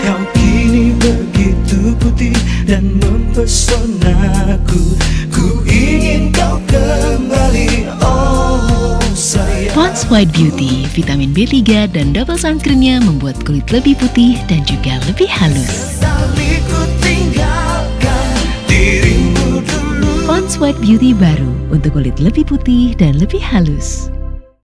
Kau kini begitu putih dan mempesonaku Ku ingin kau kembali, oh sayang Pond's White Beauty, vitamin B3 dan double sunscreennya membuat kulit lebih putih dan juga lebih halus. Pond's White Beauty baru untuk kulit lebih putih dan lebih halus.